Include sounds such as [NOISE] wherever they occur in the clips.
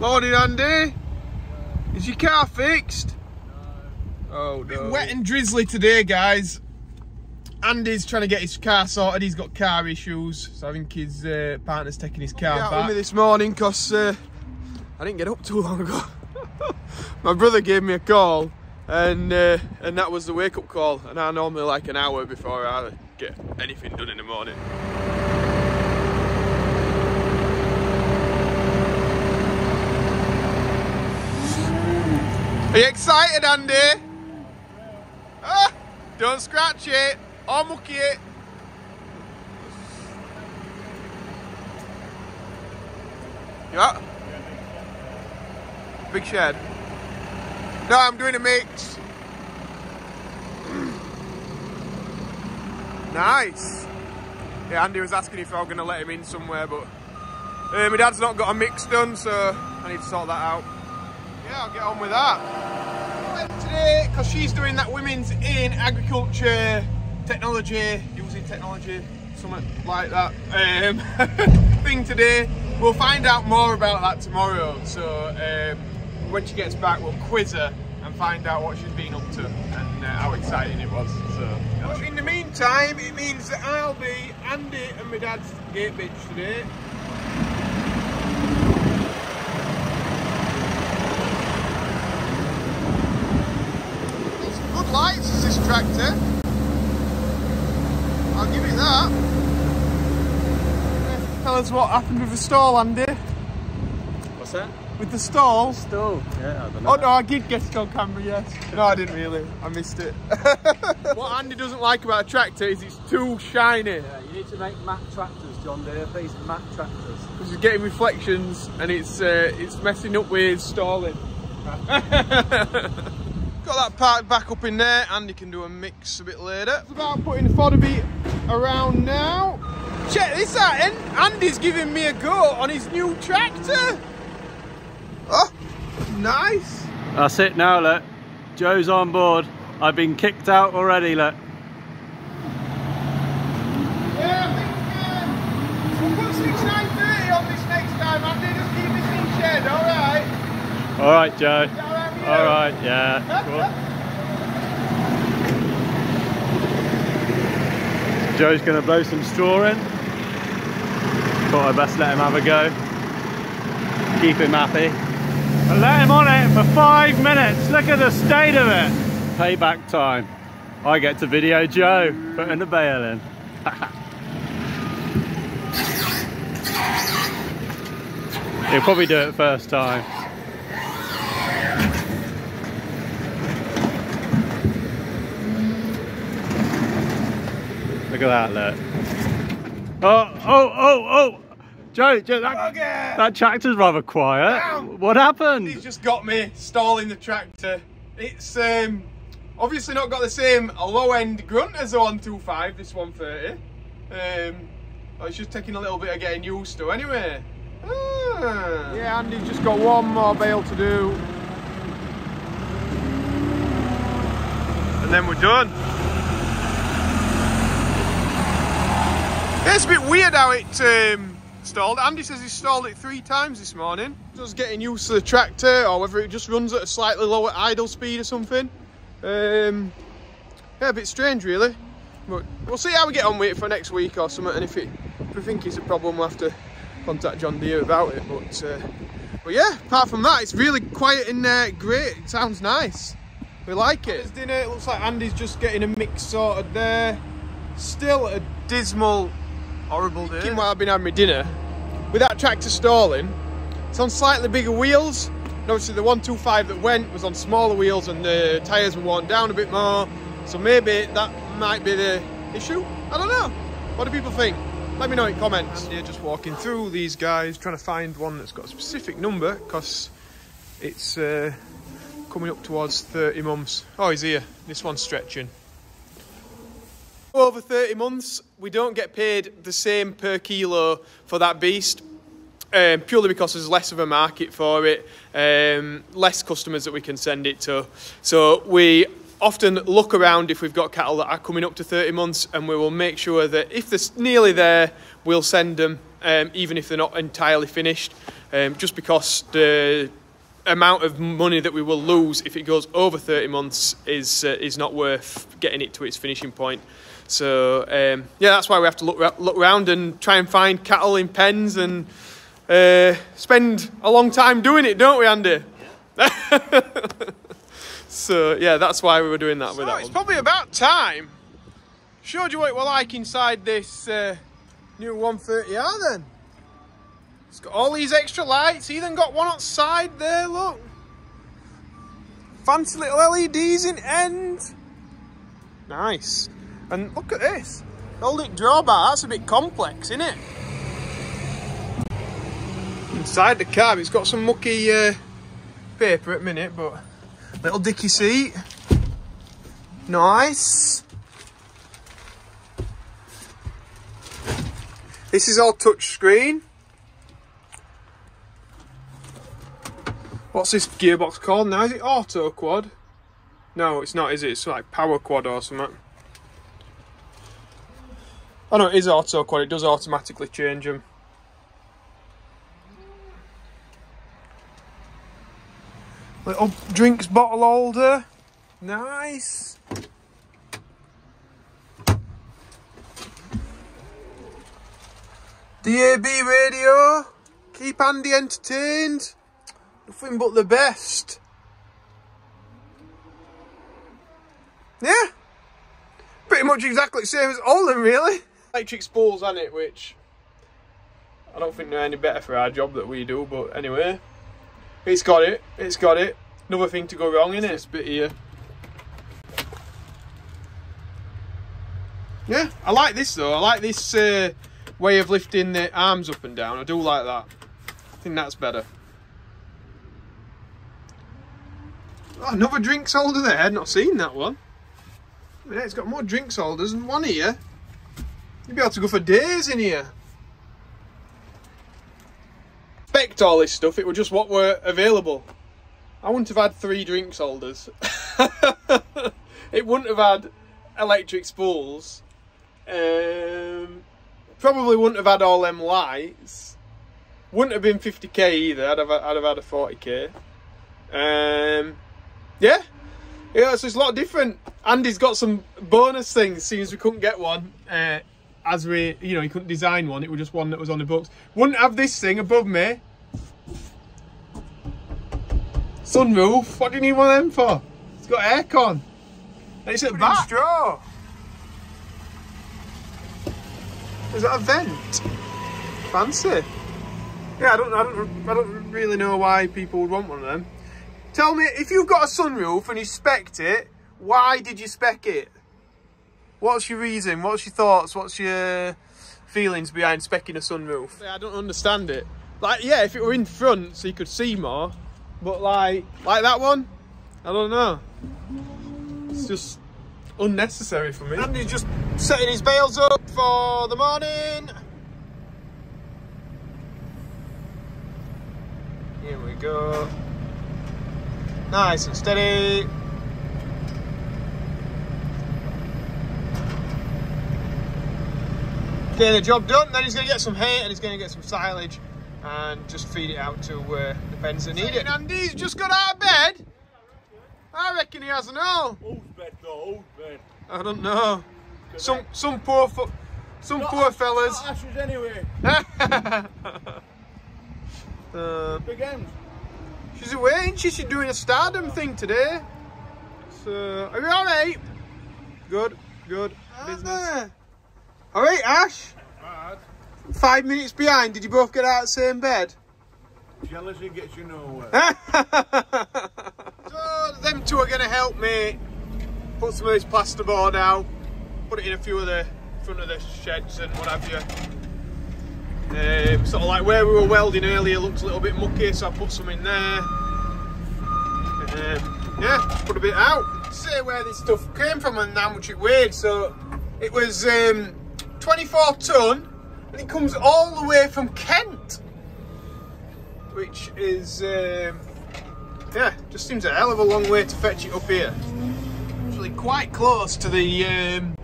Morning, Andy. Is your car fixed? Oh, no. Wet and drizzly today, guys. Andy's trying to get his car sorted. He's got car issues, so I think his uh, partner's taking his car out back. with me this morning because uh, I didn't get up too long ago. [LAUGHS] My brother gave me a call, and uh, and that was the wake up call. And I normally like an hour before I get anything done in the morning. You excited, Andy? Ah, don't scratch it or mucky it. Yeah. Big shed. No, I'm doing a mix. [CLEARS THROAT] nice. Yeah, Andy was asking if I was going to let him in somewhere, but uh, my dad's not got a mix done, so I need to sort that out. Yeah, I'll get on with that. Today, because she's doing that women's in agriculture technology, using technology, something like that um, [LAUGHS] thing today. We'll find out more about that tomorrow. So um, when she gets back, we'll quiz her and find out what she's been up to and uh, how exciting it was. So but in the meantime, it means that I'll be Andy and my dad's gate bitch today. It's good lights, is this tractor. I'll give it that. Tell us what happened with the stall, Andy. What's that? With the stall. Stall. Yeah, I don't know. Oh no, I did get it on camera, yes. No, I didn't really. I missed it. [LAUGHS] what Andy doesn't like about a tractor is it's too shiny. Yeah, you need to make matte tractors, John Deere. These matte tractors. Because you're getting reflections and it's uh, it's messing up with stalling. [LAUGHS] Got that part back up in there. Andy can do a mix a bit later. It's about putting the fodder beet around now. Check this out, and Andy's giving me a go on his new tractor. Oh, nice. That's it now, look. Joe's on board. I've been kicked out already, look. Yeah, I think we'll put 6930 on this next time, Andy. Just keep this in shed, alright? All right, Joe. All right, yeah. Cool. Joe's to blow some straw in. Thought I'd best let him have a go. Keep him happy. I let him on it for five minutes. Look at the state of it. Payback time. I get to video Joe putting the bale in. [LAUGHS] He'll probably do it first time. Look at that, look. Oh, oh, oh, oh! Joe, Joe that, Bugger! that tractor's rather quiet. Down. What happened? He's just got me stalling the tractor. It's um, obviously not got the same low end grunt as the 125, this 130. Um, but it's just taking a little bit of getting used to anyway. Ah. Yeah, Andy's just got one more bale to do. And then we're done. It's a bit weird how it um, stalled. Andy says he stalled it three times this morning. Just getting used to the tractor or whether it just runs at a slightly lower idle speed or something. Um, yeah, a bit strange really. But we'll see how we get on with it for next week or something. And if, it, if we think it's a problem, we'll have to contact John Deere about it. But, uh, but yeah, apart from that, it's really quiet in there. Great. It sounds nice. We like it. Dinner. It looks like Andy's just getting a mix sorted there. Still a dismal, horrible day. While I've been having my dinner, with that tractor stalling, it's on slightly bigger wheels. And obviously the 125 that went was on smaller wheels and the tyres were worn down a bit more. So maybe that might be the issue. I don't know. What do people think? Let me know in comments. And just walking through these guys, trying to find one that's got a specific number because it's uh, coming up towards 30 months. Oh, he's here. This one's stretching. Over 30 months, we don't get paid the same per kilo for that beast. Um, purely because there's less of a market for it, um, less customers that we can send it to. So we often look around if we've got cattle that are coming up to 30 months and we will make sure that if they're nearly there, we'll send them um, even if they're not entirely finished. um, just because the amount of money that we will lose if it goes over 30 months is uh, is not worth getting it to its finishing point. So um, yeah, that's why we have to look look around and try and find cattle in pens and uh, spend a long time doing it, don't we, Andy? Yeah. [LAUGHS] so yeah, that's why we were doing that so with that. It's one. probably about time. Showed you what it was like inside this uh, new 130R then. It's got all these extra lights. Even got one outside there, look. Fancy little LEDs in end. Nice. And look at this. Old drawbar, that's a bit complex, isn't it? Inside the cab, it's got some mucky uh, paper at minute, but little dicky seat. Nice. This is all touch What's this gearbox called now? Is it auto quad? No, it's not, is it? It's like power quad or something. Oh no, it is auto quad. It does automatically change them. Little drinks bottle holder. Nice. DAB radio. Keep Andy entertained. Nothing but the best. Yeah. Pretty much exactly the same as Oldham, really. Electric spools on it, which I don't think they're any better for our job that we do, but anyway. It's got it. It's got it. Another thing to go wrong in. This bit here. Yeah, I like this though. I like this uh, way of lifting the arms up and down. I do like that. I think that's better. Oh, another drinks holder there. I'd not seen that one. Yeah, it's got more drinks holders than one here. You'd be able to go for days in here. Expect all this stuff, it was just what were available. I wouldn't have had three drinks holders. [LAUGHS] it wouldn't have had electric spools. Um, probably wouldn't have had all them lights. Wouldn't have been 50k either. I'd have, I'd have had a 40k. Um, yeah, yeah, so it's a lot different. Andy's got some bonus things, since we couldn't get one. Uh, as we, you know, he couldn't design one, it was just one that was on the books. Wouldn't have this thing above me. Sunroof, what do you need one of them for? It's got aircon. It's at the back. straw. Is that a vent? Fancy. Yeah, I don't, I don't, I don't really know why people would want one of them. Tell me, if you've got a sunroof and you spec'd it, why did you spec it? What's your reason? What's your thoughts? What's your feelings behind specking a sunroof? I don't understand it. Like, yeah, if it were in front so you could see more, but like, like that one, I don't know. It's just unnecessary for me. Andy's just setting his bales up for the morning. Here we go. Nice and steady. Getting the job done, then he's going to get some hay and he's going to get some silage and just feed it out to uh, the pens that need it. Andy's just got out of bed. I reckon he hasn't all. Whose bed though? Whose bed? I don't know. Some some poor some not, poor fellas. Not ashes anyway. uh, [LAUGHS] Big end. She's away, ain't she? She's doing a stardom thing today. So, are you alright? Good, good. Business. Alright, Ash? Bad. Five minutes behind, did you both get out of the same bed? Jealousy gets you nowhere. [LAUGHS] so, them two are going to help me put some of this plasterboard out, put it in a few of the front of the sheds and what have you. Um, sort of like where we were welding earlier looks a little bit mucky, so I put some in there. Um, yeah, put a bit out. Say where this stuff came from and how much it weighed. So it was um, 24 ton, and it comes all the way from Kent, which is um, yeah, just seems a hell of a long way to fetch it up here. Actually, quite close to the. Um,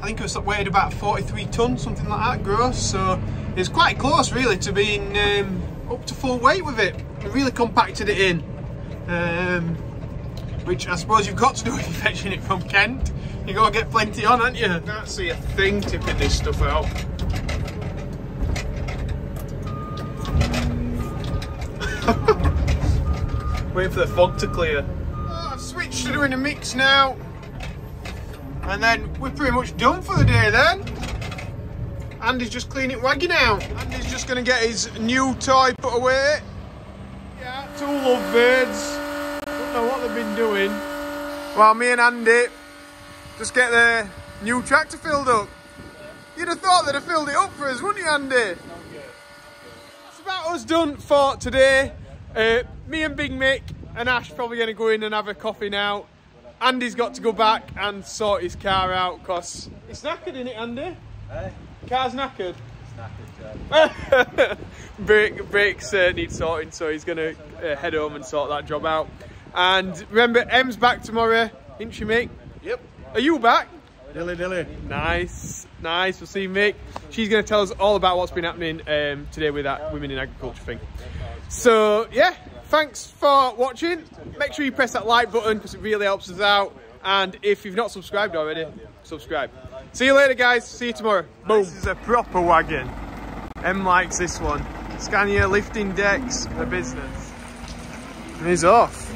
I think it was weighed about 43 ton, something like that, gross. So it's quite close really to being um, up to full weight with it. We really compacted it in. Um, which I suppose you've got to do if you're fetching it from Kent. You got to get plenty on, haven't you? I can't see a thing tipping this stuff out. [LAUGHS] Waiting for the fog to clear. Oh, I've switched to doing a mix now. And then we're pretty much done for the day then. Andy's just cleaning Waggy now. Andy's just going to get his new toy put away. Yeah, two lovebirds. Don't know what they've been doing. While me and Andy just get the new tractor filled up. You'd have thought they'd have filled it up for us, wouldn't you, Andy? That's about us done for today. Uh, me and Big Mick and Ash probably going to go in and have a coffee now. Andy's got to go back and sort his car out because it's knackered, isn't it, Andy? Hey, Car's knackered. knackered, Brake, [LAUGHS] brakes uh, need sorting, so he's going to uh, head home and sort that job out. And remember, Em's back tomorrow, isn't she, Mick? Yep. Are you back? Dilly dilly. Nice, nice. We'll see Mick. She's going to tell us all about what's been happening um, today with that women in agriculture thing. So yeah, thanks for watching. Make sure you press that like button because it really helps us out. And if you've not subscribed already, subscribe. See you later, guys. See you tomorrow. Boom. This is a proper wagon. Em likes this one. Scania lifting decks for business. And he's off.